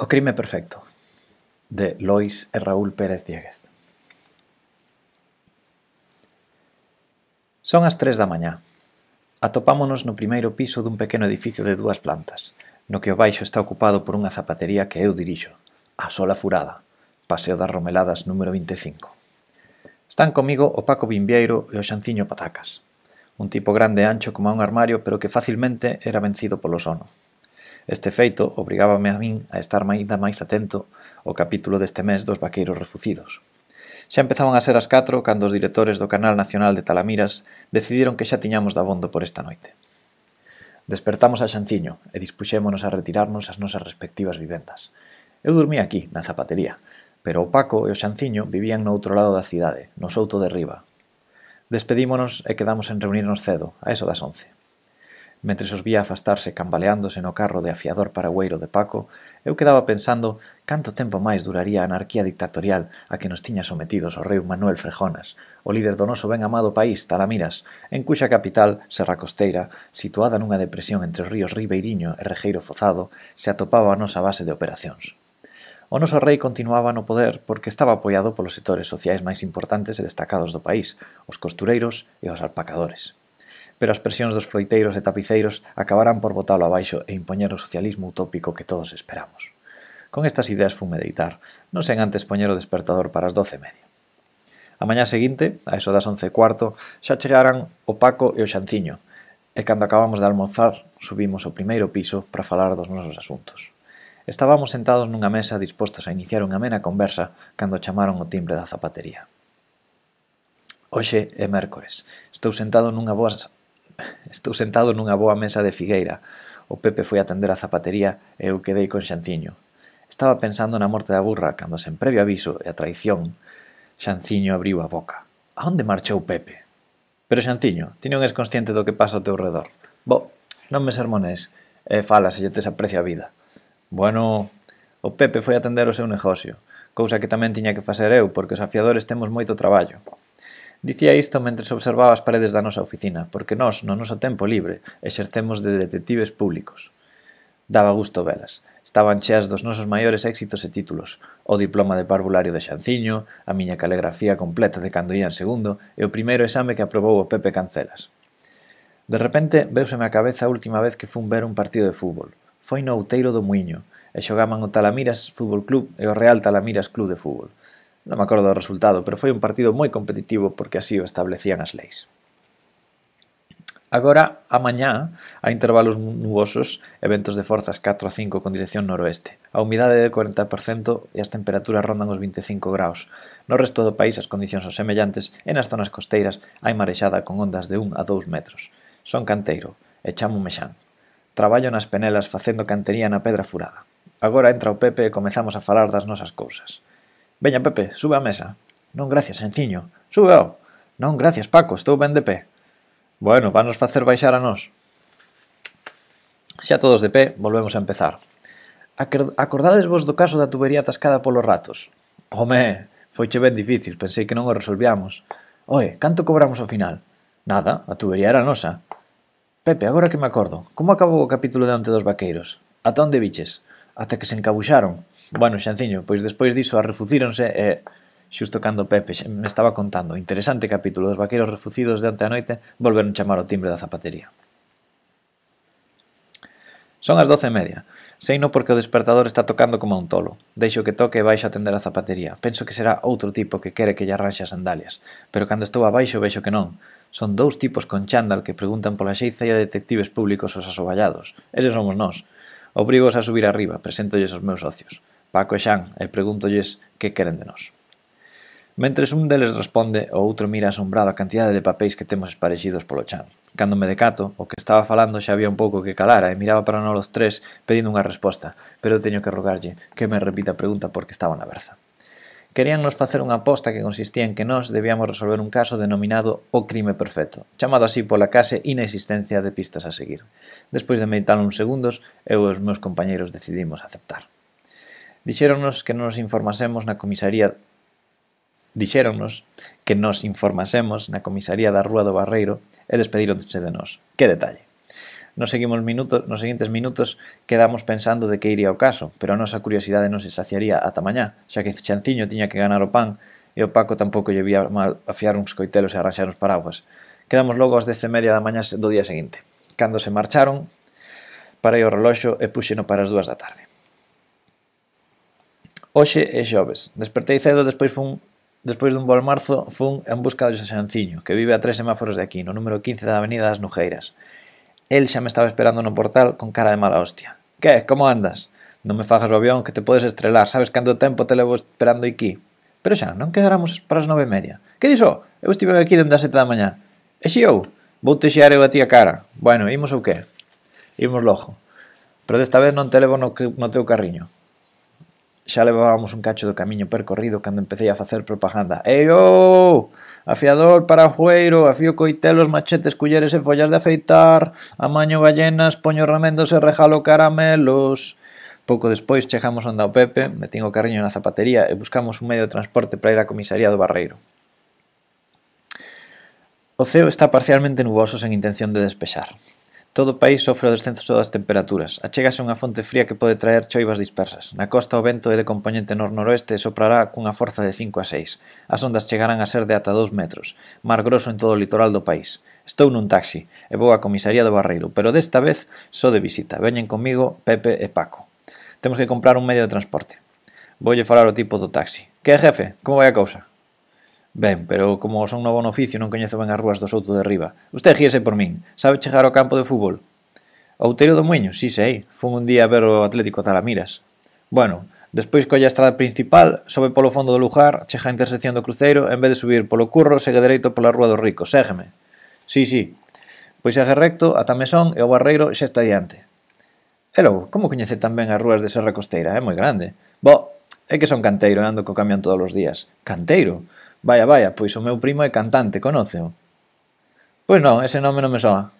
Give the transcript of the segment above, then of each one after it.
O crime perfecto de Lois e Raúl Pérez Dieguez Son as tres da mañá. Atopámonos no primeiro piso dun pequeno edificio de dúas plantas, no que o baixo está ocupado por unha zapatería que eu dirixo, a Sola Furada, Paseo das Romeladas número 25. Están comigo o Paco Bimbieiro e o Xanciño Patacas, un tipo grande e ancho como un armario pero que facilmente era vencido polo sono. Este feito obrigábame a min a estar ainda máis atento ao capítulo deste mes dos vaqueiros refucidos. Xa empezaban a ser as 4 cando os directores do Canal Nacional de Talamiras decidiron que xa tiñamos dabondo por esta noite. Despertamos a Xanciño e dispuxémonos a retirarnos ás nosas respectivas vivendas. Eu dormí aquí, na zapatería, pero o Paco e o Xanciño vivían no outro lado da cidade, no souto de riba. Despedímonos e quedamos en reunirnos cedo, a eso das 11. Mentre os vía afastarse cambaleándose no carro de afiador paragüeiro de Paco, eu quedaba pensando canto tempo máis duraría a anarquía dictatorial a que nos tiña sometidos o rei Manuel Frejonas, o líder do noso ben amado país, Talamiras, en cuxa capital, Serra Costeira, situada nunha depresión entre os ríos Ribeiriño e Rejeiro Fozado, se atopaba a nosa base de operacións. O noso rei continuaba no poder porque estaba apoiado polos sectores sociais máis importantes e destacados do país, os costureiros e os alpacadores pero as presións dos froiteiros e tapiceiros acabarán por botalo abaixo e impoñer o socialismo utópico que todos esperamos. Con estas ideas fume deitar, non sen antes poñer o despertador para as doce e media. A mañá seguinte, a eso das once e cuarto, xa chegaran o Paco e o Xanciño, e cando acabamos de almorzar subimos ao primeiro piso para falar dos nosos asuntos. Estábamos sentados nunha mesa dispostos a iniciar unha amena conversa cando chamaron o timbre da zapatería. Hoxe é mércores. Estou sentado nunha boa Estou sentado nunha boa mesa de figueira. O Pepe foi atender a zapatería e eu quedei con Xanciño. Estaba pensando na morte da burra cando, sen previo aviso e a traición, Xanciño abriu a boca. A onde marchou Pepe? Pero Xanciño, ti non és consciente do que pasa ao teu redor. Bo, non me sermones e fala se lle tes aprecia a vida. Bueno, o Pepe foi atender o seu negocio, cousa que tamén tiña que facer eu porque os afiadores temos moito traballo. Dicía isto mentre observaba as paredes da nosa oficina, porque nós, no noso tempo libre, exercemos de detectives públicos. Daba gusto velas. Estaban cheas dos nosos maiores éxitos e títulos. O diploma de parvulario de Xanciño, a miña calegrafía completa de cando ían segundo e o primeiro exame que aprobou o Pepe Cancelas. De repente, veuseme a cabeza a última vez que fun ver un partido de fútbol. Foi no outeiro do Muiño, e xogaban o Talamiras Fútbol Club e o Real Talamiras Club de Fútbol. Non me acordo do resultado, pero foi un partido moi competitivo porque así o establecían as leis. Agora, a mañá, a intervalos nubosos eventos de forzas 4 a 5 con dirección noroeste. A humidade é de 40% e as temperaturas rondan os 25 graus. No resto do país as condicións son semellantes e nas zonas costeiras hai marexada con ondas de 1 a 2 metros. Son canteiro e chamo mexán. Traballo nas penelas facendo cantería na pedra furada. Agora entra o Pepe e comezamos a falar das nosas cousas. Veña, Pepe, sube á mesa. Non, gracias, Enciño. Sube ao. Non, gracias, Paco, estou ben de pé. Bueno, vanos facer baixar a nós. Xa todos de pé, volvemos a empezar. Acordades vos do caso da tubería atascada polos ratos? Home, foiche ben difícil, pensei que non o resolviamos. Oe, canto cobramos ao final? Nada, a tubería era nosa. Pepe, agora que me acordo, como acabou o capítulo de onte dos vaqueiros? Ata onde biches? ata que se encabuxaron. Bueno, Xanciño, pois despois diso arrefucíronse e, xusto cando Pepe me estaba contando interesante capítulo dos vaqueiros refucidos de ante a noite, volveron chamar o timbre da zapatería. Son as doce e media. Seino porque o despertador está tocando como un tolo. Deixo que toque e baixo a atender a zapatería. Penso que será outro tipo que quere que lle arranxe as sandalias. Pero cando estou abaixo vexo que non. Son dous tipos con chándal que preguntan pola xeiza e a detectives públicos os asoballados. Eses somos nós. Obrigos a subir arriba, preséntolles os meus socios, Paco e Xan, e pregúntolles que queren de nós. Mentres un deles responde, o outro mira asombrado a cantidade de papéis que temos esparexidos polo chan. Cando me decato, o que estaba falando xa había un pouco que calara e miraba para nós os tres pedindo unha resposta, pero teño que rogarlle que me repita a pregunta porque estaba na berza querían nos facer unha aposta que consistía en que nós debíamos resolver un caso denominado o crime perfecto, chamado así pola case inexistencia de pistas a seguir. Despois de meditar uns segundos, eu e os meus compañeiros decidimos aceptar. Dixéronnos que nos informasemos na comisaría Dixéronnos que nos informasemos na comisaría da Rúa do Barreiro e despedíronse de nós. Que detalle! nos seguimos minutos, nos seguintes minutos quedamos pensando de que iría o caso, pero a nosa curiosidade non se saciaría ata mañá, xa que Chanciño tiña que ganar o pan e o Paco tampouco lle vía mal afiar uns coitelos e arranxar uns paraguas. Quedamos logo ás dez e media da mañá do día seguinte. Cando se marcharon, parei o reloxo e puxeno para as dúas da tarde. Hoxe é xoves. Despertei cedo, despois fun Despois dun bol marzo, fun en busca de Xanciño, que vive a tres semáforos de aquí, no número 15 da Avenida das Nujeiras. El xa me estaba esperando no portal con cara de mala hostia. Que, como andas? Non me fagas o avión que te podes estrelar, sabes canto tempo te levo esperando aquí. Pero xa, non quedaramos para as nove e media. Que diso? Eu estive aquí dende as sete da mañá. E xiou? Vou te xear eu a ti a cara. Bueno, imos ou que? Imos logo. Pero desta vez non te levo no, no teu carriño. Xa levábamos un cacho do camiño percorrido cando empecé a facer propaganda. Ei, oh! afiador, parajueiro, afío coitelos, machetes, culleres e follas de afeitar, amaño ballenas, poño remendos e rejalo caramelos. Pouco despois chegamos onde ao Pepe, metín o carriño na zapatería e buscamos un medio de transporte para ir á comisaría do Barreiro. O ceo está parcialmente nuboso sen intención de despexar. Todo o país sofre o descenso das temperaturas. Achégase unha fonte fría que pode traer choivas dispersas. Na costa o vento é de componente nor-noroeste e soprará cunha forza de 5 a 6. As ondas chegarán a ser de ata 2 metros. Mar groso en todo o litoral do país. Estou nun taxi e vou á comisaría do Barreiro, pero desta vez só de visita. Veñen comigo Pepe e Paco. Temos que comprar un medio de transporte. Voulle falar o tipo do taxi. Que jefe? Como vai a cousa? Ben, pero como son novo no oficio non coñezo ben as rúas do Souto de Riba. Usted gíese por min. Sabe chegar ao campo de fútbol? Outeiro do Muiño, si sí, sei. Fun un día a ver o Atlético Talamiras. Bueno, despois colle a estrada principal, sobe polo fondo do lugar, chega a intersección do cruceiro, en vez de subir polo curro, segue dereito pola rúa do Rico. Ségeme. Si, sí, si. Sí. Pois segue recto, ata Mesón e o Barreiro xa está diante. E logo, como coñece tan ben as rúas de Serra Costeira? É moi grande. Bo, é que son canteiro e ando co camión todos os días. Canteiro? Vaya, vaya, pois o meu primo é cantante, conóceo? Pois non, ese nome non me soa.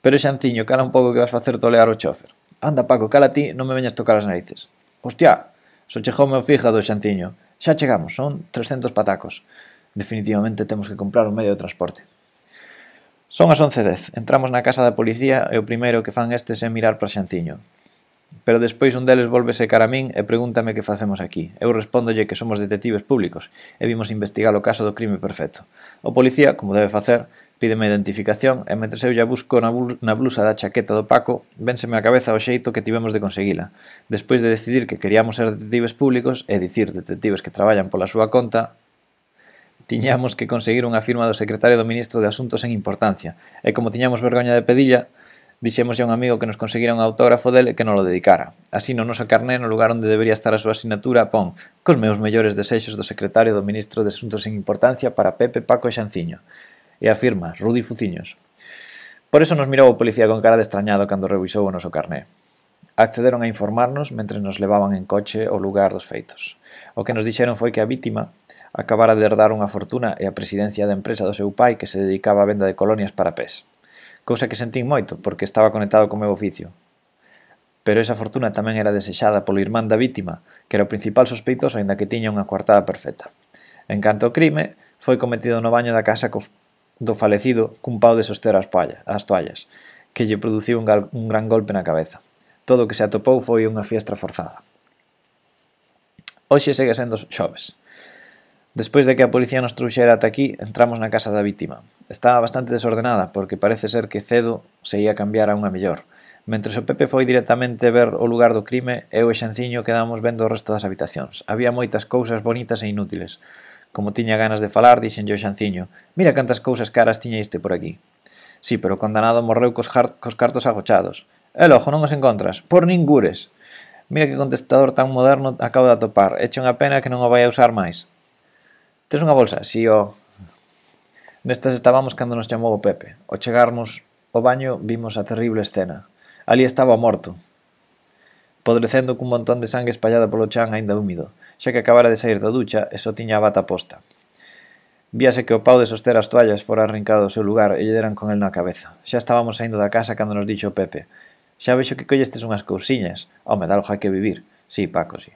Pero xanciño, cala un pouco que vas facer tolear o chofer. Anda, Paco, cala ti, non me veñas tocar as narices. Hostia, so chegou o meu fígado, xanciño. Xa chegamos, son 300 patacos. Definitivamente temos que comprar un medio de transporte. Son as 11.10, entramos na casa da policía e o primeiro que fan estes é mirar para Xanciño pero despois un deles volvese cara a min e pregúntame que facemos aquí. Eu respóndolle que somos detectives públicos e vimos investigar o caso do crime perfecto. O policía, como debe facer, pídeme identificación e mentre eu ya busco na blusa da chaqueta do Paco, vénseme a cabeza o xeito que tivemos de conseguila. Despois de decidir que queríamos ser detectives públicos, e dicir detectives que traballan pola súa conta, tiñamos que conseguir unha firma do secretario do ministro de Asuntos en importancia, e como tiñamos vergoña de pedilla, dixemos a un amigo que nos conseguira un autógrafo dele que non lo dedicara. Así no noso carné no lugar onde debería estar a súa asignatura, pon cos meus mellores desexos do secretario do ministro de Asuntos sin Importancia para Pepe Paco e Xanciño. E afirma Rudi Fuciños. Por eso nos mirou o policía con cara de extrañado cando revisou o noso carné. Accederon a informarnos mentre nos levaban en coche ao lugar dos feitos. O que nos dixeron foi que a vítima acabara de herdar unha fortuna e a presidencia da empresa do seu pai que se dedicaba á venda de colonias para pés cousa que sentín moito porque estaba conectado co meu oficio. Pero esa fortuna tamén era desexada polo irmán da vítima, que era o principal sospeitoso aínda que tiña unha coartada perfecta. En canto ao crime, foi cometido no baño da casa do falecido cun pau de soster as, palla, as toallas, que lle produciu un, gal, un gran golpe na cabeza. Todo o que se atopou foi unha fiestra forzada. Hoxe segue sendo xoves. Despois de que a policía nos trouxera ata aquí, entramos na casa da vítima. Estaba bastante desordenada, porque parece ser que cedo se ia cambiar a unha mellor. Mentre o Pepe foi directamente ver o lugar do crime, eu e Xanciño quedamos vendo o resto das habitacións. Había moitas cousas bonitas e inútiles. Como tiña ganas de falar, dixenlle o Xanciño «Mira cantas cousas caras tiña este por aquí». Sí, pero o condenado morreu cos, cos cartos agochados. E logo non os encontras, por ningures. Mira que contestador tan moderno acabo de atopar, eche unha pena que non o vai a usar máis. Tes unha bolsa? Si, o... Nestas estábamos cando nos chamou o Pepe. O chegarmos ao baño vimos a terrible escena. Ali estaba o morto. Podrecendo cun montón de sangue espallada polo chan aínda húmido, xa que acabara de sair da ducha e só tiña a bata posta. Víase que o pau de soster as toallas fora arrancado do seu lugar e lle deran con el na cabeza. Xa estábamos saindo da casa cando nos dixo o Pepe. Xa vexo que collestes unhas cousiñas. Home, dá que vivir. Sí, Paco, sí.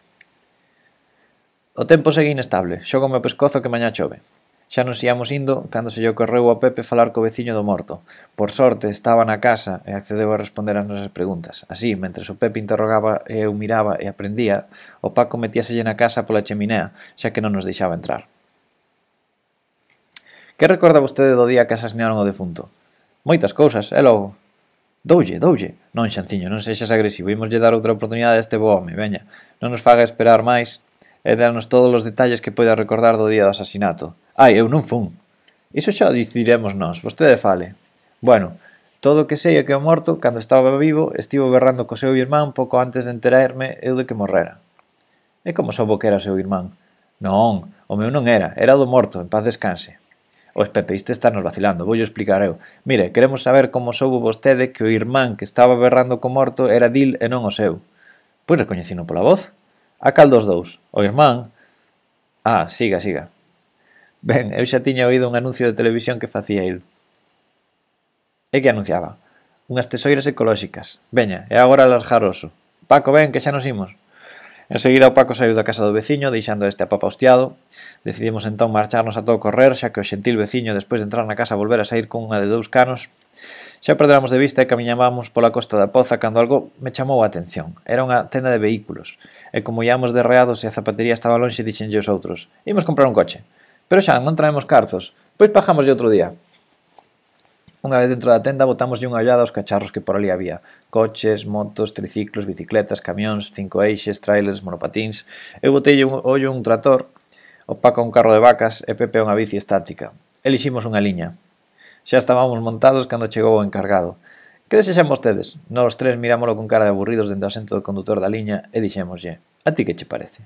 O tempo segue inestable, xogo o meu pescozo que mañá chove. Xa nos íamos indo cando se lle ocorreu a Pepe falar co veciño do morto. Por sorte, estaba na casa e accedeu a responder as nosas preguntas. Así, mentre o Pepe interrogaba e eu miraba e aprendía, o Paco metíaselle na casa pola cheminea, xa que non nos deixaba entrar. Que recorda vostede do día que asasinaron o defunto? Moitas cousas, e logo. Doulle, doulle. Non, Xanciño, non sexas agresivo. Imoslle dar outra oportunidade a este bo home, veña. Non nos faga esperar máis e danos todos os detalles que poida recordar do día do asasinato. Ai, eu non fun. Iso xa o diciremos nós, vostede fale. Bueno, todo o que sei é que o morto, cando estaba vivo, estivo berrando co seu irmán pouco antes de enterarme eu de que morrera. E como soubo que era o seu irmán? Non, o meu non era, era do morto, en paz descanse. Os Pepe, isto está nos vacilando, vou explicar eu. Mire, queremos saber como soubo vostede que o irmán que estaba berrando co morto era dil e non o seu. Pois recoñecino pola voz. A cal dos dous? O irmán? Ah, siga, siga. Ben, eu xa tiña oído un anuncio de televisión que facía il. E que anunciaba? Unhas tesoiras ecolóxicas. Veña, e agora largar oso. Paco, ven, que xa nos imos. Enseguida o Paco saiu da casa do veciño, deixando este a papa hostiado. Decidimos entón marcharnos a todo correr, xa que o xentil veciño, despois de entrar na casa, volver a sair con unha de dous canos, Xa perderamos de vista e camiñábamos pola costa da Poza cando algo me chamou a atención. Era unha tenda de vehículos. E como íamos derreados e a zapatería estaba lonxe, dixenlle os outros. Imos comprar un coche. Pero xa, non traemos cartos. Pois pajamos de outro día. Unha vez dentro da tenda botamos unha ollada aos cacharros que por ali había. Coches, motos, triciclos, bicicletas, camións, cinco eixes, trailers, monopatíns. Eu botei un ollo un trator, o Paco un carro de vacas e Pepe unha bici estática. Eliximos unha liña. Xa estábamos montados cando chegou o encargado. Que desexan vostedes? Nos tres mirámolo con cara de aburridos dentro do asento do condutor da liña e dixémoslle, a ti que che parece?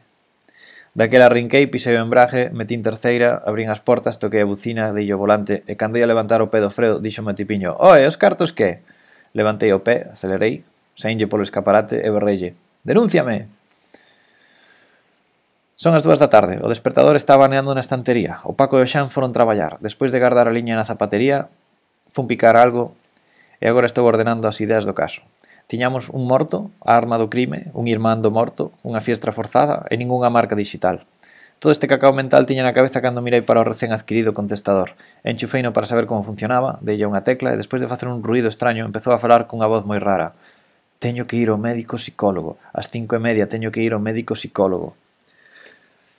Daquela rinquei, pisei o embraje, metín terceira, abrín as portas, toquei a bucina, dei o volante e cando ia levantar o pé do freo, dixome o tipiño, oe, os cartos que? Levantei o pé, acelerei, saínlle polo escaparate e berreille, denúnciame! Son as dúas da tarde. O despertador estaba neando na estantería. O Paco e o Xan foron traballar. Despois de guardar a liña na zapatería, fun picar algo e agora estou ordenando as ideas do caso. Tiñamos un morto, a arma do crime, un irmán do morto, unha fiestra forzada e ningunha marca digital. Todo este cacao mental tiña na cabeza cando mirei para o recén adquirido contestador. Enchufeino para saber como funcionaba, deille unha tecla e despois de facer un ruido extraño empezou a falar cunha voz moi rara. Teño que ir ao médico psicólogo. As cinco e media teño que ir ao médico psicólogo.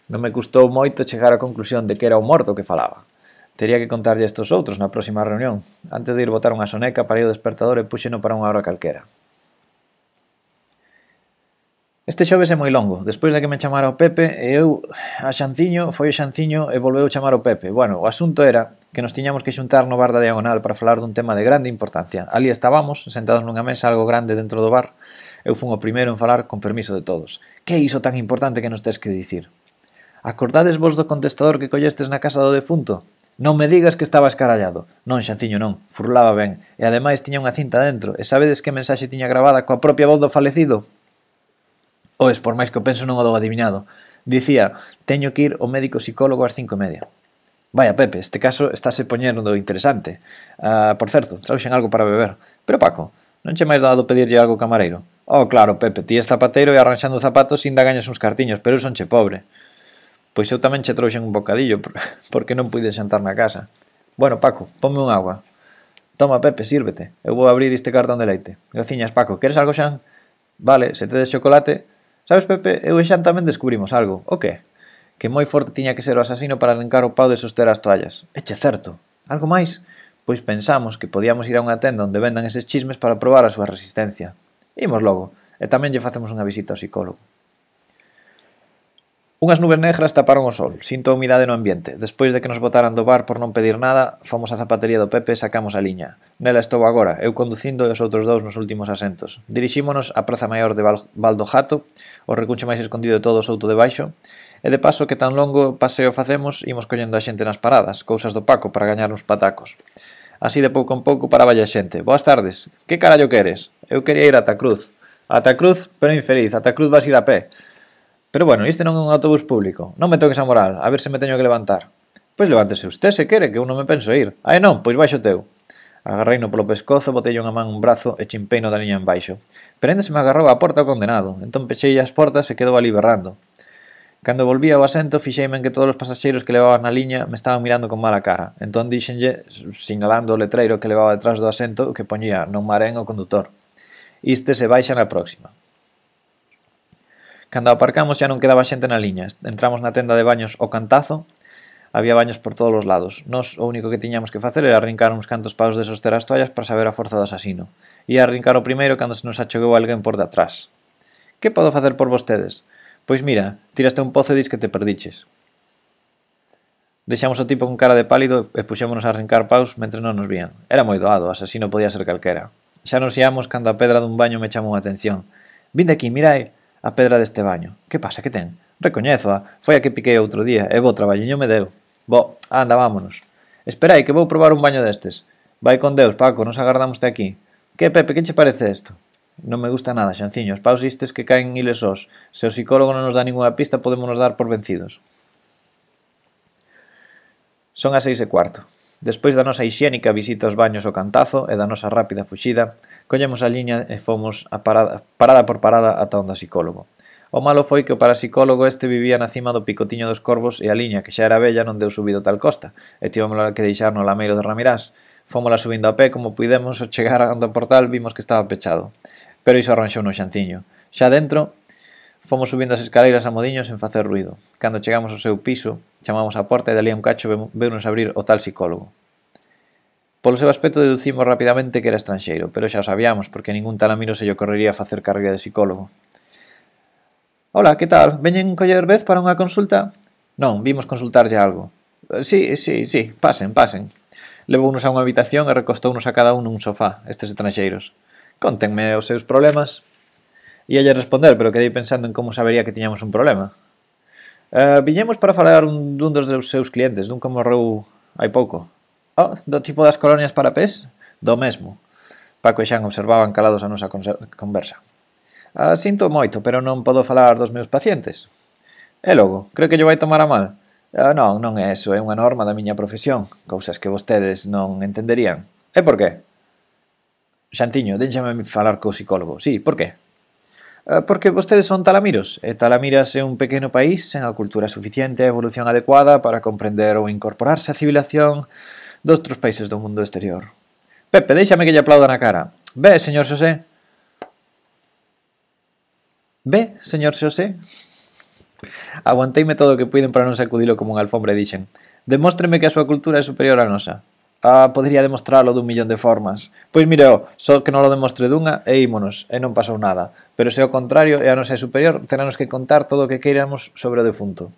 Non me custou moito chegar á conclusión de que era o morto que falaba. Tería que contarlle estos outros na próxima reunión. Antes de ir botar unha soneca, parei o despertador e puxeno para unha hora calquera. Este xoves é moi longo. Despois de que me chamara o Pepe, e eu a Xanciño, foi o Xanciño e volveu chamar o Pepe. Bueno, o asunto era que nos tiñamos que xuntar no bar da Diagonal para falar dun tema de grande importancia. Ali estábamos, sentados nunha mesa algo grande dentro do bar. Eu fun o primeiro en falar con permiso de todos. Que é iso tan importante que nos tes que dicir? Acordades vos do contestador que collestes na casa do defunto? Non me digas que estaba escarallado. Non, xanciño, non. Furlaba ben. E ademais tiña unha cinta dentro. E sabedes que mensaxe tiña gravada coa propia voz do falecido? Oes, por máis que o penso non o dou adivinado. Dicía, teño que ir ao médico psicólogo ás cinco e media. Vaya, Pepe, este caso estáse poñendo interesante. Uh, por certo, trauxen algo para beber. Pero Paco, non che máis dado pedirlle algo camareiro? Oh, claro, Pepe, ti és zapateiro e arranxando zapatos sin da gañas uns cartiños, pero eu son che pobre. Pois eu tamén che trouxen un bocadillo porque non puide xantar na casa. Bueno, Paco, ponme un agua. Toma, Pepe, sírvete. Eu vou abrir este cartón de leite. Graciñas, Paco. Queres algo xan? Vale, se tedes chocolate... Sabes, Pepe, eu e xan tamén descubrimos algo. O que? Que moi forte tiña que ser o asasino para arrancar o pau de soster as toallas. Eche certo. Algo máis? Pois pensamos que podíamos ir a unha tenda onde vendan eses chismes para probar a súa resistencia. Imos logo. E tamén lle facemos unha visita ao psicólogo. Unhas nubes negras taparon o sol, sinto a humidade no ambiente. Despois de que nos botaran do bar por non pedir nada, fomos á zapatería do Pepe e sacamos a liña. Nela estou agora, eu conducindo e os outros dous nos últimos asentos. Dirixímonos á Praza Maior de Val Valdo Jato, o recunche máis escondido de todo o souto de baixo, e de paso que tan longo paseo facemos, imos collendo a xente nas paradas, cousas do Paco para gañar uns patacos. Así de pouco en pouco para a xente. Boas tardes. Que carallo queres? Eu quería ir ata Cruz. Ata Cruz, pero infeliz, ata Cruz vas ir a pé. Pero bueno, este non é un autobús público. Non me toques a moral, a ver se me teño que levantar. Pois levántese usted se quere, que eu non me penso ir. Ai ah, non, pois baixo teu. Agarreino polo pescozo, botei unha man un brazo e chimpeino da niña en baixo. Pero ainda se me agarrou a porta o condenado. Entón pechei as portas e quedou ali berrando. Cando volví ao asento, fixeime en que todos os pasaxeiros que levaban na liña me estaban mirando con mala cara. Entón dixenlle, sinalando o letreiro que levaba detrás do asento, que poñía non maren o condutor. Iste se baixa na próxima. Cando aparcamos xa non quedaba xente na liña. Entramos na tenda de baños o cantazo, había baños por todos os lados. Nos o único que tiñamos que facer era arrincar uns cantos paus de soster as toallas para saber a forza do asasino. Ia arrincar o primeiro cando se nos achegou alguén por detrás. Que podo facer por vostedes? Pois mira, tiraste un pozo e dis que te perdiches. Deixamos o tipo con cara de pálido e puxémonos a arrincar paus mentre non nos vían. Era moi doado, o asesino podía ser calquera. Xa nos íamos cando a pedra dun baño me chamou a atención. Vinde aquí, mirai, eh, a pedra deste baño. Que pasa que ten? Recoñezoa, foi a que piquei outro día e bo traballiño me deu. Bo, anda, vámonos. Esperai que vou probar un baño destes. Vai con Deus, Paco, nos agardamoste aquí. Que, Pepe, que che parece isto? Non me gusta nada, xanciño. Os paus istes que caen iles. Se o psicólogo non nos dá ninguna pista, podemos nos dar por vencidos. Son as seis e cuarto. Despois da nosa higiénica visita aos baños o cantazo e da nosa rápida fuxida, Collemos a liña e fomos a parada, parada por parada ata onda psicólogo. O malo foi que o parapsicólogo este vivía na cima do picotiño dos corvos e a liña, que xa era bella, non deu subido tal costa, e tivemos que deixar no lameiro de Ramirás. Fómola subindo a pé como puidemos, ao chegar ando ao portal vimos que estaba pechado. Pero iso arranxou no xanciño. Xa dentro, Fomos subindo as escaleiras a modiños sen facer ruido. Cando chegamos ao seu piso, chamamos a porta e dali a un cacho veunos abrir o tal psicólogo. Polo seu aspecto deducimos rapidamente que era estranxeiro, pero xa o sabíamos, porque ningún talamiro se lle ocorrería facer carreira de psicólogo. Hola, que tal? Veñen coller vez para unha consulta? Non, vimos consultarlle algo. Sí, sí, sí, pasen, pasen. Levounos a unha habitación e recostounos a cada un nun sofá, estes estranxeiros. Contenme os seus problemas. Ia lle responder, pero quedei pensando en como sabería que tiñamos un problema. Eh, viñemos para falar un, dun dos seus clientes, dun que morreu hai pouco. Oh, do tipo das colonias para pés? Do mesmo. Paco e Xan observaban calados a nosa conversa. Ah, sinto moito, pero non podo falar dos meus pacientes. E logo, creo que lle vai tomar a mal. Ah, non, non é eso, é unha norma da miña profesión, cousas que vostedes non entenderían. E por qué? Xantiño, déxame falar co psicólogo. Sí, por qué? Ah, porque vostedes son talamiros, e Talamiras é un pequeno país sen a cultura suficiente e evolución adecuada para comprender ou incorporarse á civilización doutros países do mundo exterior. Pepe, déixame que lle aplauda na cara. Ve, señor Xosé. Ve, señor Xosé. Aguanteime todo o que puiden para non sacudilo como un alfombre, dixen. Demóstreme que a súa cultura é superior á nosa. Ah, podría demostrarlo dun millón de formas. Pois mireo, só que non lo demostre dunha e ímonos, e non pasou nada. Pero se ao contrario e a nosa é superior, tenanos que contar todo o que queiramos sobre o defunto.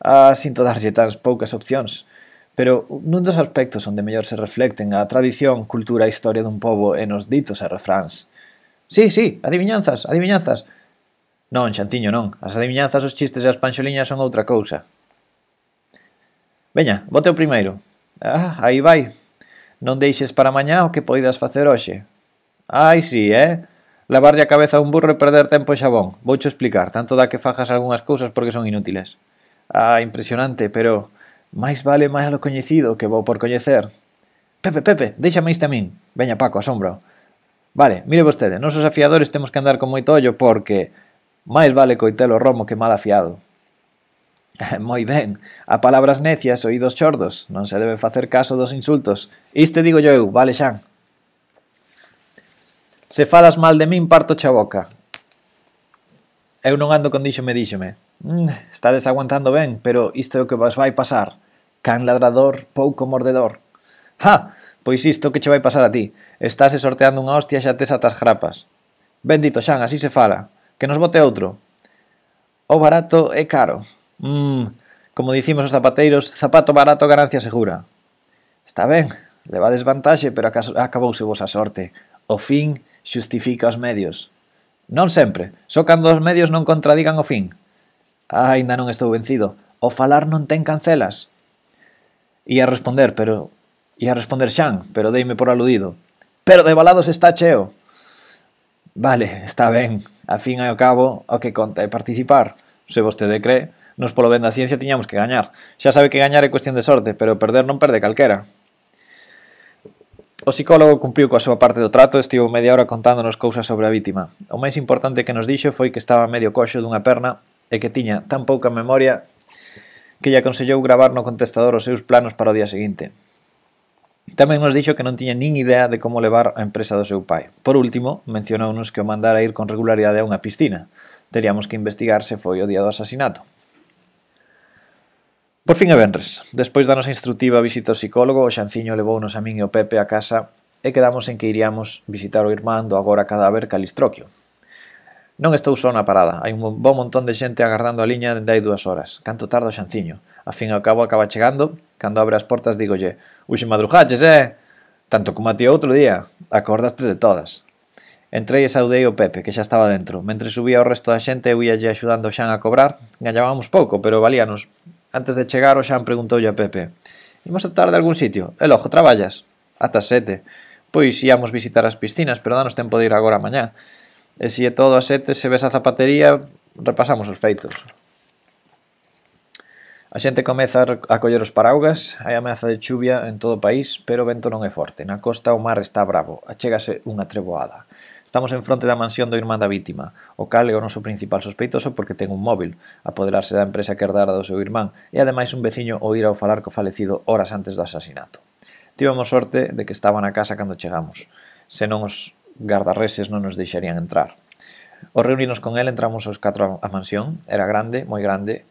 Ah, sinto darlle tans poucas opcións pero nun dos aspectos onde mellor se reflecten a tradición, cultura e historia dun pobo e nos ditos e refráns. Sí, sí, adivinanzas, adivinanzas. Non, Xantiño, non. As adivinanzas, os chistes e as panxoliñas son outra cousa. Veña, bote o primeiro. Ah, aí vai. Non deixes para mañá o que poidas facer hoxe. Ai, sí, eh? Lavarlle a cabeza a un burro e perder tempo e xabón. Voucho explicar, tanto da que fajas algunhas cousas porque son inútiles. Ah, impresionante, pero máis vale máis lo coñecido que vou por coñecer. Pepe, Pepe, déxame isto a min. Veña, Paco, asombro. Vale, mire vostede, nosos afiadores temos que andar con moito ollo porque máis vale coitelo romo que mal afiado. Moi ben, a palabras necias oídos chordos, non se debe facer caso dos insultos. Iste digo yo eu, vale xan. Se falas mal de min, parto xa boca. Eu non ando con díxome, díxome. Mm, está desaguantando ben, pero isto é o que vos vai pasar. Can ladrador, pouco mordedor. Ha! Pois isto que che vai pasar a ti. Estás sorteando unha hostia xa tes atas grapas. Bendito Xan, así se fala. Que nos bote outro. O barato é caro. Mmm, como dicimos os zapateiros, zapato barato, ganancia segura. Está ben, leva desvantaxe, pero acabouse vos a sorte. O fin xustifica os medios. Non sempre, só cando os medios non contradigan o fin. Ah, ainda non estou vencido. O falar non ten cancelas. Ia responder, pero... Ia responder Xan, pero deime por aludido. Pero de balados está cheo. Vale, está ben. A fin e ao cabo, o que conta é participar. Se vostede cree, nos polo ben da ciencia tiñamos que gañar. Xa sabe que gañar é cuestión de sorte, pero perder non perde calquera. O psicólogo cumpriu coa súa parte do trato e estivo media hora contándonos cousas sobre a vítima. O máis importante que nos dixo foi que estaba medio coxo dunha perna e que tiña tan pouca memoria que lle aconsellou gravar no contestador os seus planos para o día seguinte. Tamén nos dixo que non tiña nin idea de como levar a empresa do seu pai. Por último, mencionounos que o mandara ir con regularidade a unha piscina. Teríamos que investigar se foi o día do asasinato. Por fin a venres, despois da nosa instructiva visita ao psicólogo, o xanciño levounos a min e o Pepe a casa e quedamos en que iríamos visitar o irmán do agora cadáver Calistroquio, Non estou só na parada, hai un bon montón de xente agardando a liña dende hai dúas horas. Canto tarda o xanciño. A fin ao cabo acaba chegando, cando abre as portas digolle «Uxe madrujaches, eh?» Tanto como a ti outro día, acordaste de todas. Entrei e saudei o Pepe, que xa estaba dentro. Mentre subía o resto da xente, eu ia axudando Xan a cobrar. Gañábamos pouco, pero valíanos. Antes de chegar, o Xan preguntoulle a Pepe «Imos a tarde de algún sitio? E logo, traballas?» «Ata sete». Pois íamos visitar as piscinas, pero danos tempo de ir agora mañá. E se é todo a sete, se ves a zapatería, repasamos os feitos. A xente comeza a coller os paraugas, hai ameaza de chuvia en todo o país, pero o vento non é forte. Na costa o mar está bravo, achégase unha treboada. Estamos en fronte da mansión do irmán da vítima, o cal é o noso principal sospeitoso porque ten un móvil, apoderarse da empresa que herdara do seu irmán e ademais un veciño oír ao falar co falecido horas antes do asasinato. Tivemos sorte de que estaba na casa cando chegamos. Se non os gardarreses non nos deixarían entrar. Ao reunirnos con el entramos os catro á mansión, era grande, moi grande,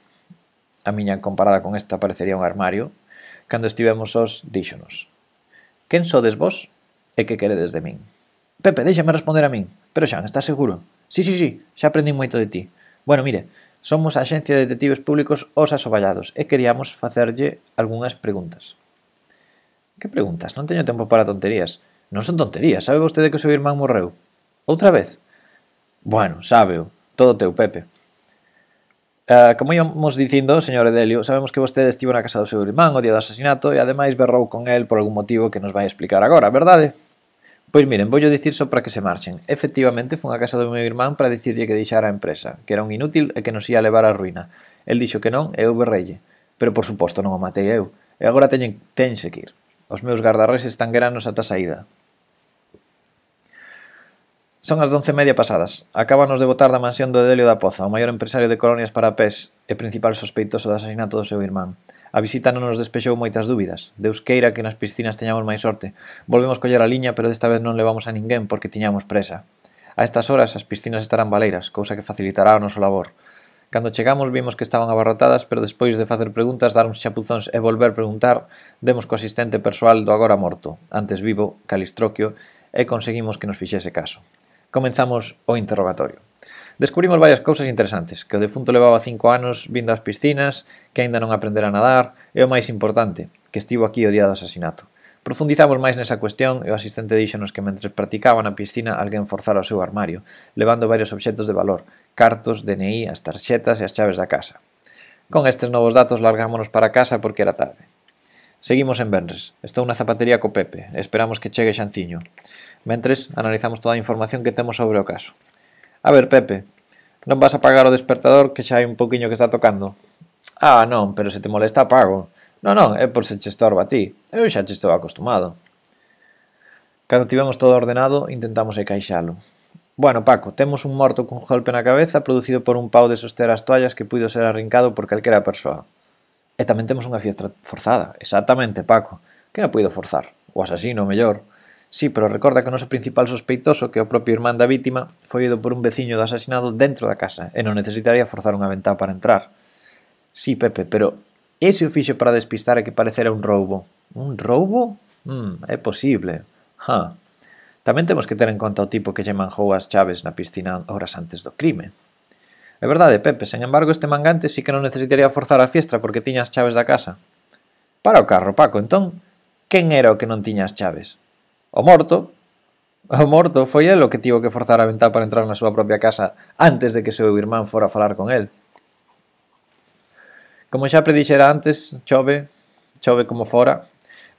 a miña comparada con esta parecería un armario, cando estivemos os, díxonos. Quen sodes vos e que queredes de min? Pepe, déxame responder a min. Pero Xan, estás seguro? Sí, sí, sí, xa aprendí moito de ti. Bueno, mire, somos a Axencia de Detectives Públicos Os Asoballados e queríamos facerlle algunhas preguntas. Que preguntas? Non teño tempo para tonterías. Non son tonterías, sabe vostede que o seu irmán morreu? Outra vez? Bueno, sábeo, todo teu Pepe. Uh, como íamos dicindo, señor Edelio, sabemos que vostede estivo na casa do seu irmán o día do asasinato e ademais berrou con el por algún motivo que nos vai explicar agora, verdade? Pois miren, voullo dicir só para que se marchen. Efectivamente, fun a casa do meu irmán para dicirlle que deixara a empresa, que era un inútil e que nos ia levar á ruína. El dixo que non e eu berrelle. Pero por suposto non o matei eu. E agora teñen, tense que ir. Os meus guardarres están granos ata saída. Son as once e media pasadas. Acábanos de botar da mansión do Delio da Poza, o maior empresario de colonias para pés e principal sospeitoso do asasinato do seu irmán. A visita non nos despexou moitas dúbidas. Deus queira que nas piscinas teñamos máis sorte. Volvemos coller a liña, pero desta vez non levamos a ninguén porque tiñamos presa. A estas horas as piscinas estarán baleiras, cousa que facilitará o noso labor. Cando chegamos vimos que estaban abarrotadas, pero despois de facer preguntas, dar uns chapuzóns e volver preguntar, demos co asistente persoal do agora morto, antes vivo, Calistroquio, e conseguimos que nos fixese caso. Comenzamos o interrogatorio. Descubrimos varias cousas interesantes, que o defunto levaba cinco anos vindo ás piscinas, que aínda non aprendera a nadar, e o máis importante, que estivo aquí o día do asasinato. Profundizamos máis nesa cuestión e o asistente díxonos que mentres practicaba na piscina alguén forzara o seu armario, levando varios obxetos de valor, cartos, DNI, as tarxetas e as chaves da casa. Con estes novos datos largámonos para casa porque era tarde. Seguimos en Benres. Estou na zapatería co Pepe e esperamos que chegue Xanciño. Mentres, analizamos toda a información que temos sobre o caso. A ver, Pepe, non vas a pagar o despertador que xa hai un poquinho que está tocando? Ah, non, pero se te molesta pago. Non, non, é por se che estorba a ti. Eu xa che estou acostumado. Cando tivemos todo ordenado, intentamos encaixalo. Bueno, Paco, temos un morto cun golpe na cabeza producido por un pau de soster as toallas que puido ser arrincado por calquera persoa. E tamén temos unha fiestra forzada, exactamente, Paco. Que a poido forzar? O asasino, mellor. Sí, pero recorda que o noso principal sospeitoso, que é o propio irmán da vítima, foi ido por un veciño do asasinado dentro da casa e non necesitaría forzar unha ventá para entrar. Sí, Pepe, pero ese o fixo para despistar e que parecera un roubo. Un roubo? Hmm, é posible. Ha. Huh. Tamén temos que ter en conta o tipo que lle manjou as chaves na piscina horas antes do crime. É verdade, Pepe, sen embargo este mangante sí que non necesitaría forzar a fiestra porque tiña as chaves da casa. Para o carro, Paco, entón, quen era o que non tiña as chaves? O morto? O morto foi el o que tivo que forzar a ventá para entrar na súa propia casa antes de que seu irmán fora a falar con el. Como xa predixera antes, chove, chove como fora,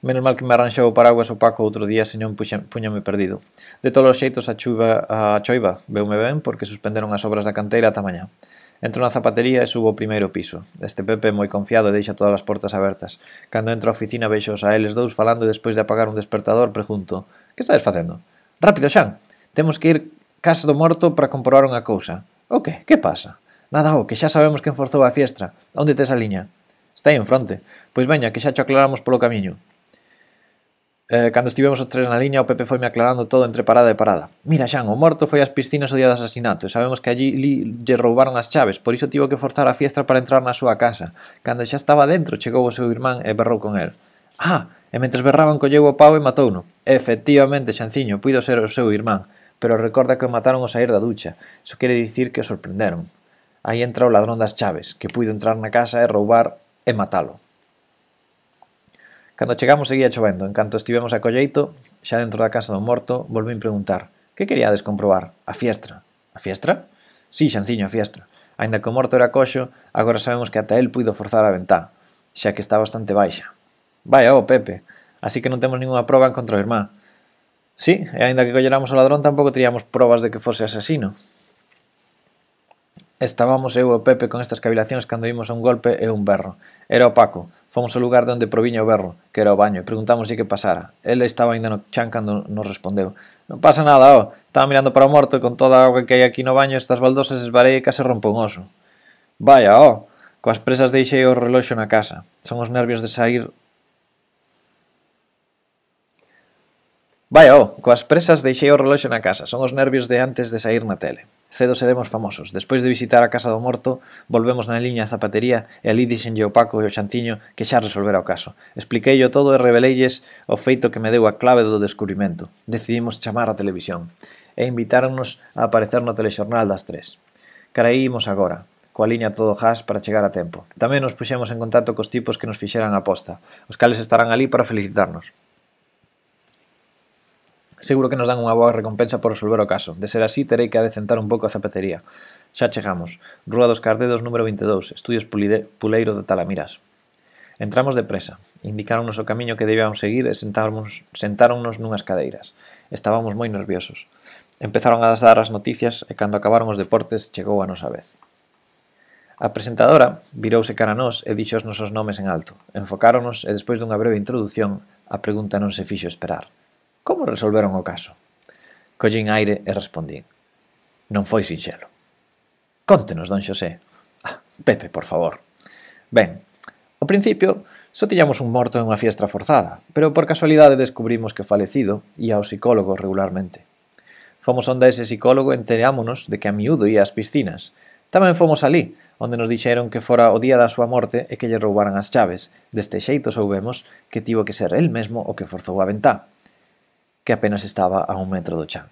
Menos mal que me arranxou o paraguas o Paco outro día, senón puñame perdido. De todos os xeitos a chuva a choiva veume ben porque suspenderon as obras da canteira ata mañá. Entro na zapatería e subo o primeiro piso. Este Pepe moi confiado e deixa todas as portas abertas. Cando entro á oficina vexos a eles dous falando e despois de apagar un despertador pregunto Que estades facendo? Rápido, Xan! Temos que ir casa do morto para comprobar unha cousa. O que? Que pasa? Nada, o que xa sabemos quen forzou a fiestra. Onde tes a liña? Está aí en fronte. Pois veña, que xa cho aclaramos polo camiño. Eh, cando estivemos os tres na liña, o Pepe foi me aclarando todo entre parada e parada. Mira, Xan, o morto foi ás piscinas o día do asasinato e sabemos que allí li, lle roubaron as chaves, por iso tivo que forzar a fiestra para entrar na súa casa. Cando xa estaba dentro, chegou o seu irmán e berrou con el. Ah, e mentres berraban colleu o pau e matouno. Efectivamente, Xanciño, puido ser o seu irmán, pero recorda que o mataron ao sair da ducha. Iso quere dicir que o sorprenderon. Aí entra o ladrón das chaves, que puido entrar na casa e roubar e matalo. Cando chegamos seguía chovendo. En canto estivemos a colleito, xa dentro da casa do morto, volvín preguntar que queríades comprobar? A fiestra. A fiestra? Sí, xanciño, a fiestra. Ainda que o morto era coxo, agora sabemos que ata el puido forzar a ventá, xa que está bastante baixa. Vai, oh, Pepe, así que non temos ningunha proba en contra o irmán. Sí, e aínda que colleramos o ladrón tampouco teríamos probas de que fose asesino. Estábamos eu e o Pepe con estas cavilacións cando vimos un golpe e un berro. Era o Paco, Fomos ao lugar de onde proviña o berro, que era o baño, e preguntámoslle que pasara. Ele estaba ainda no chan cando nos respondeu. Non pasa nada, ó. Estaba mirando para o morto e con toda a auga que hai aquí no baño estas baldosas esbarei e case rompo un oso. Vaya, ó. Coas presas deixei o reloxo na casa. Son os nervios de sair Vaya, oh, coas presas deixei o reloxo na casa. Son os nervios de antes de sair na tele. Cedo seremos famosos. Despois de visitar a casa do morto, volvemos na liña a zapatería e ali dixenlle o Paco e o Xantiño que xa resolvera o caso. Expliqueillo todo e reveleilles o feito que me deu a clave do descubrimento. Decidimos chamar a televisión e invitáronnos a aparecer no telexornal das tres. Caraí imos agora, coa liña todo gas para chegar a tempo. Tamén nos puxemos en contacto cos tipos que nos fixeran a posta, os cales estarán ali para felicitarnos. Seguro que nos dan unha boa recompensa por resolver o caso. De ser así, terei que adecentar un pouco a zapatería. Xa chegamos. Rúa dos Cardedos número 22, Estudios Pulide Puleiro de Talamiras. Entramos depresa. Indicaronnos o camiño que debíamos seguir e sentáronnos, sentáronnos nunhas cadeiras. Estábamos moi nerviosos. Empezaron a dar as noticias e cando acabaron os deportes chegou a nosa vez. A presentadora virouse cara a nós e dixo os nosos nomes en alto. Enfocáronos e despois dunha breve introdución a pregunta non se fixo esperar. Como resolveron o caso? Collín aire e respondín. Non foi sinxelo. Contenos, don Xosé. Ah, Pepe, por favor. Ben, ao principio só tiñamos un morto en unha fiestra forzada, pero por casualidade descubrimos que o falecido ia ao psicólogo regularmente. Fomos onde ese psicólogo enterámonos de que a miúdo ia ás piscinas. Tamén fomos alí, onde nos dixeron que fora o día da súa morte e que lle roubaran as chaves. Deste xeito soubemos que tivo que ser el mesmo o que forzou a ventá que apenas estaba a un metro do chan.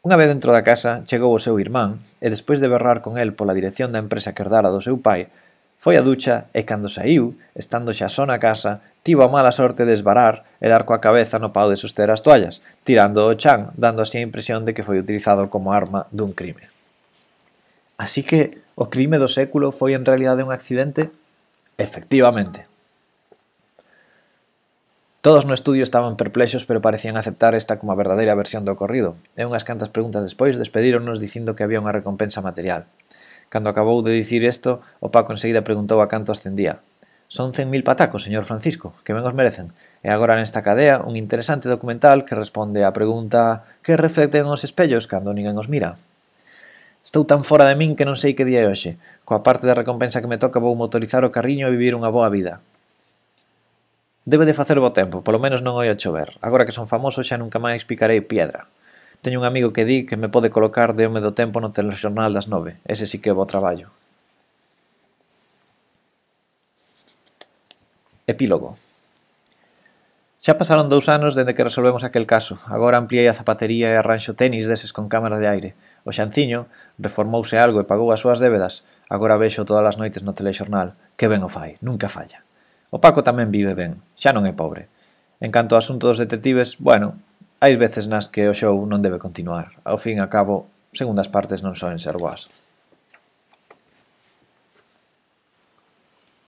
Unha vez dentro da casa, chegou o seu irmán e despois de berrar con el pola dirección da empresa que herdara do seu pai, foi a ducha e cando saiu, estando xa só na casa, tivo a mala sorte de esbarar e dar coa cabeza no pau de soster as toallas, tirando o chan, dando así a impresión de que foi utilizado como arma dun crime. Así que o crime do século foi en realidade un accidente? Efectivamente. Todos no estudio estaban perplexos pero parecían aceptar esta como a verdadeira versión do ocorrido e unhas cantas preguntas despois despedíronnos dicindo que había unha recompensa material. Cando acabou de dicir isto, o Paco enseguida preguntou a canto ascendía. Son 100.000 patacos, señor Francisco, que ben os merecen. E agora nesta cadea un interesante documental que responde á pregunta que reflecten os espellos cando ninguén os mira. Estou tan fora de min que non sei que día é hoxe. Coa parte da recompensa que me toca vou motorizar o carriño e vivir unha boa vida. Debe de facer bo tempo, polo menos non oi a chover. Agora que son famoso xa nunca máis picarei piedra. Teño un amigo que di que me pode colocar de home do tempo no telexornal das nove. Ese sí que é bo traballo. Epílogo. Xa pasaron dous anos dende que resolvemos aquel caso. Agora ampliei a zapatería e arranxo tenis deses con cámara de aire. O xanciño reformouse algo e pagou as súas débedas. Agora vexo todas as noites no telexornal. Que ben o fai, nunca falla. O Paco tamén vive ben, xa non é pobre. En canto ao asunto dos detectives, bueno, hai veces nas que o show non debe continuar. Ao fin e a cabo, segundas partes non soen ser boas.